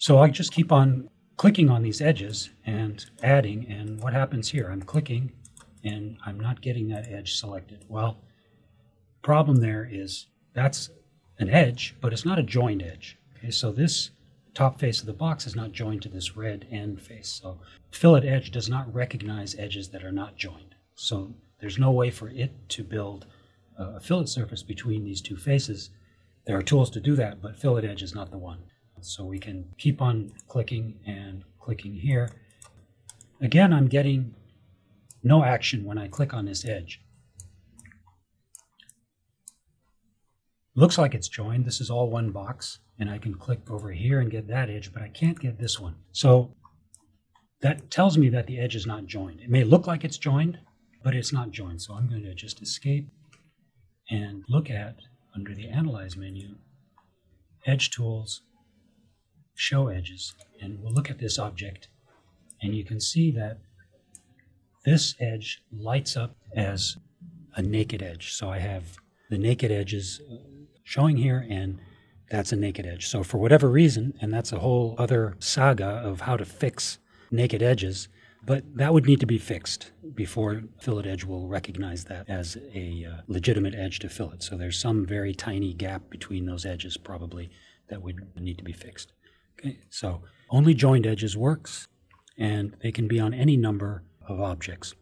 So I just keep on clicking on these edges and adding, and what happens here? I'm clicking and I'm not getting that edge selected. Well, problem there is that's an edge, but it's not a joined edge. Okay, so this top face of the box is not joined to this red end face. So fillet edge does not recognize edges that are not joined. So there's no way for it to build a fillet surface between these two faces. There are tools to do that, but fillet edge is not the one. So we can keep on clicking and clicking here. Again, I'm getting no action when I click on this edge. Looks like it's joined. This is all one box, and I can click over here and get that edge, but I can't get this one. So that tells me that the edge is not joined. It may look like it's joined, but it's not joined. So I'm going to just escape and look at, under the Analyze menu, Edge Tools, Show Edges. And we'll look at this object, and you can see that this edge lights up as a naked edge. So I have the naked edges showing here, and that's a naked edge. So for whatever reason, and that's a whole other saga of how to fix naked edges, but that would need to be fixed before fillet edge will recognize that as a uh, legitimate edge to fillet. So there's some very tiny gap between those edges probably that would need to be fixed. Okay, so only joined edges works, and they can be on any number of objects.